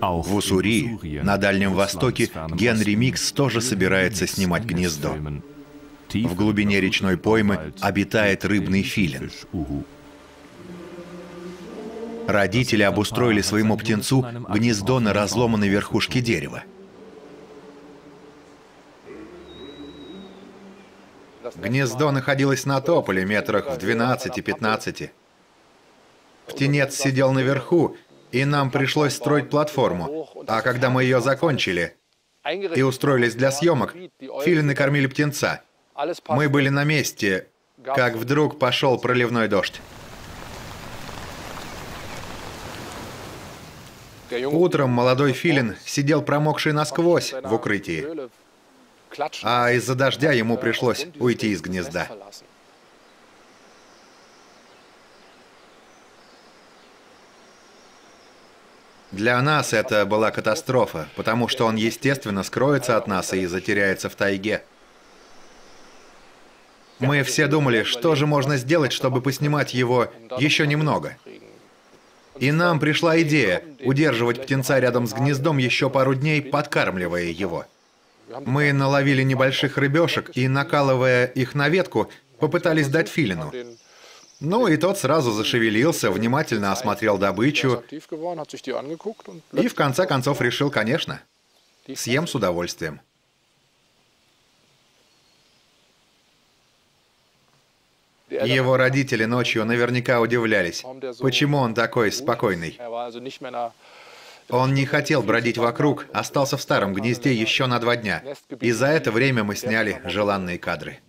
В Уссурии, на Дальнем Востоке, Генри Микс тоже собирается снимать гнездо. В глубине речной поймы обитает рыбный филин. Родители обустроили своему птенцу гнездо на разломанной верхушке дерева. Гнездо находилось на тополе метрах в 12-15. Птенец сидел наверху, и нам пришлось строить платформу. А когда мы ее закончили и устроились для съемок, филины кормили птенца. Мы были на месте, как вдруг пошел проливной дождь. Утром молодой филин сидел промокший насквозь в укрытии, а из-за дождя ему пришлось уйти из гнезда. Для нас это была катастрофа, потому что он, естественно, скроется от нас и затеряется в тайге. Мы все думали, что же можно сделать, чтобы поснимать его еще немного. И нам пришла идея удерживать птенца рядом с гнездом еще пару дней, подкармливая его. Мы наловили небольших рыбешек и, накалывая их на ветку, попытались дать филину. Ну и тот сразу зашевелился, внимательно осмотрел добычу и в конце концов решил, конечно, съем с удовольствием. Его родители ночью наверняка удивлялись, почему он такой спокойный. Он не хотел бродить вокруг, остался в старом гнезде еще на два дня. И за это время мы сняли желанные кадры.